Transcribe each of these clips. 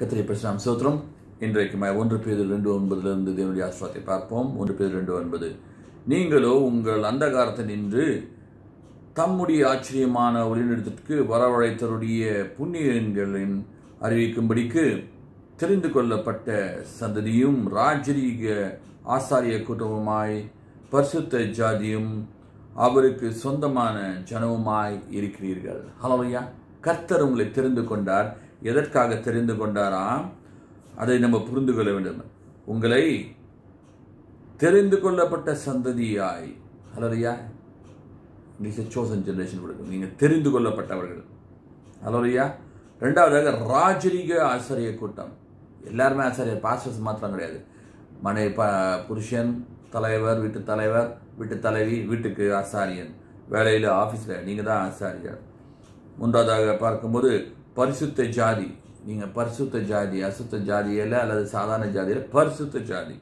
கத்திரை பிரசனம் சோத்திரம் இன்றைக்கு ஒன்று பேர் ரெண்டு ஒன்பதிலிருந்து தேவனுடைய ஆசிரத்தை பார்ப்போம். ஒன்று பேர் ரெண்டு ஒன்பது. நீங்களோ உங்கள் அந்தகாரத்தில் நின்று தம்முடைய ஆச்சரியமான ஒளிநடத்திற்கு வரவழைத்தருடைய புண்ணியங்களின் அறிவிக்கும்படிக்கு தெரிந்து கொள்ளப்பட்ட சந்ததியும் ராஜரீக ஆசாரிய கூட்டமுமாய் பரிசுத்த ஜாதியும் அவருக்கு சொந்தமான ஜனவுமாய் இருக்கிறீர்கள். ஹலோயா கர்த்தர் உங்களை தெரிந்து கொண்டார். எதற்காக தெரிந்து கொண்டாராம்? அதை நம்ம புரிந்து கொள்ள வேண்டும். உங்களை தெரிந்து கொள்ளப்பட்ட சந்ததியாய் ஹலோயா எ சோசன் ஜெனரேஷன் கொடுக்கும். நீங்கள் தெரிந்து கொள்ளப்பட்டவர்கள். அலரியா ரெண்டாவதாக ராஜரீக ஆசிரிய கூட்டம். எல்லாருமே ஆசிரியர் பாஸ்டர்ஸ் மாத்திரம் கிடையாது. மனை ப புருஷன் தலைவர் வீட்டு தலைவர் வீட்டு தலைவி வீட்டுக்கு ஆசாரியன். வேலையில் ஆஃபீஸில் நீங்கள் தான் ஆசாரியர். மூன்றாவதாக பார்க்கும்போது பரிசுத்த ஜாதி. நீங்கள் பரிசுத்த ஜாதி அசுத்த ஜாதியில் அல்லது சாதாரண ஜாதியில் பரிசுத்த ஜாதி.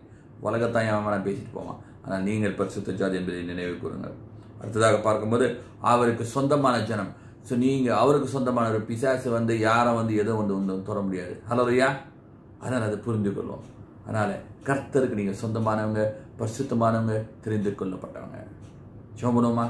உலகத்தான் அவன் பேசிட்டு போவான். ஆனால் நீங்கள் பரிசுத்த ஜாதி என்பதை நினைவு கூறுங்கள். அடுத்ததாக பார்க்கும்போது அவருக்கு சொந்தமான ஜனம். ஸோ நீங்கள் அவருக்கு சொந்தமான ஒரு பிசாசு வந்து யாரை வந்து எதுவும் வந்து வந்து தொட முடியாது. ஹலோ ஐயா அதனால் அதை புரிந்து கொள்வோம் அதனால் கர்த்தருக்கு நீங்கள் சொந்தமானவங்க பரிசுத்தமானவங்க தெரிந்து கொள்ளப்பட்டவங்க. சோமனோமா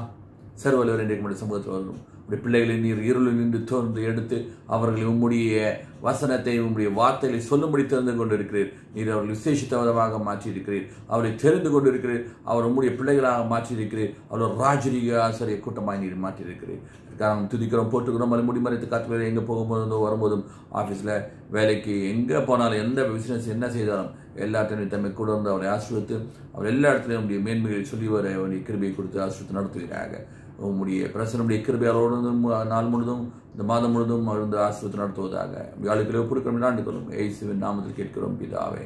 சர்வலவர் இன்றைக்கு நம்முடைய சமூகத்தில் வரும் உடைய பிள்ளைகளை நீர் இருளில் நின்று தோர்ந்து எடுத்து அவர்களை உம்முடைய வசனத்தை உம்முடைய வார்த்தைகளை சொல்லும்படி தெரிந்து கொண்டிருக்கிறீர். நீர் அவர்கள் விசேஷித்த விதமாக மாற்றியிருக்கிறீர். அவரை தெரிந்து கொண்டிருக்கிறீர். அவர் உம்முடைய பிள்ளைகளாக மாற்றியிருக்கிறீர். அவர் ராஜரீக ஆசிரியர் கூட்டமாக நீர் மாற்றியிருக்கிறீர். காரணம் துதிக்கிறோம் போட்டுக்கிறோம் அது முடிமறைத்து காத்து எங்கே போகும்போது வரும்போதும் ஆஃபீஸில் வேலைக்கு எங்கே போனாலும் எந்த பிஸ்னஸ் என்ன செய்தாலும் எல்லாத்தையும் தம்மை கூட வந்து அவரை ஆசிரியத்து அவர் எல்லா இடத்துலையும் உடைய மேன்மைகளை சொல்லி வர அவருடைய கிருபையை கொடுத்து ஆசிரியத்து நடத்துகிறாங்க உம்முடைய பிரசனுடைய கிருபையாளோடு நாள் முழுதும் இந்த மாதம் முழுதும் அவர் ஆசிரியத்தை நடத்துவதாக. வியாழுக்களை ஒப்புடுக்கிறோம் நாண்டுகளும் ஏசுவின் நாமத்தில் கேட்கிறோம் பிதாவே.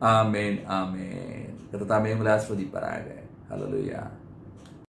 ஆமேன் ஆமேன். கர்த்தாமே உங்களை ஆஸ்வதிப்பாராக ஹalleluya